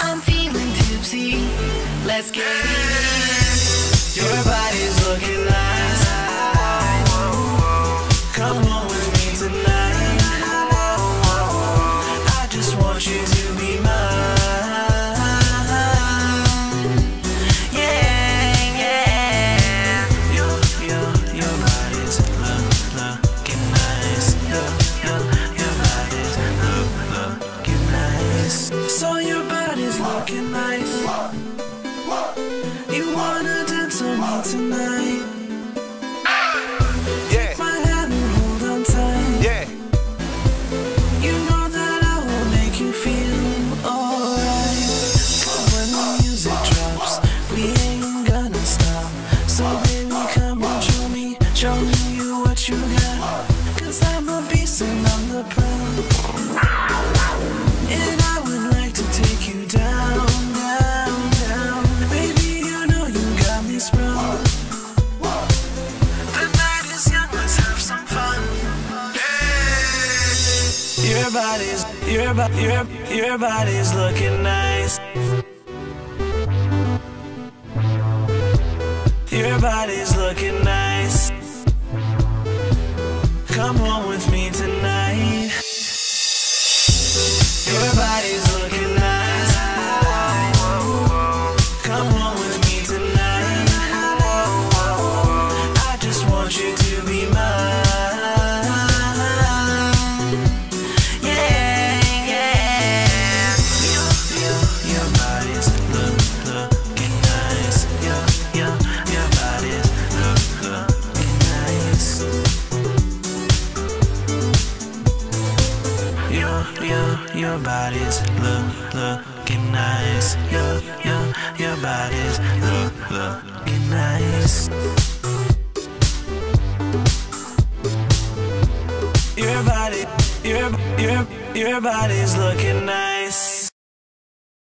I'm feeling tipsy. Let's get it. Your body's nice. You wanna dance on me tonight? Yeah, My hand and hold on tight. yeah. You know that I will make you feel alright. When the music drops, we ain't gonna stop. So baby, come and show me, show me what you got. Cause I'm a beast and I'm the proud. And I body's, your, your, your body's looking nice. Your body's looking nice. Come home with me your, body's your, your body's look, looking nice. Your, your, your body's look, looking nice. Your, your, your body's look, looking nice. Your body, your, your, your body's looking nice.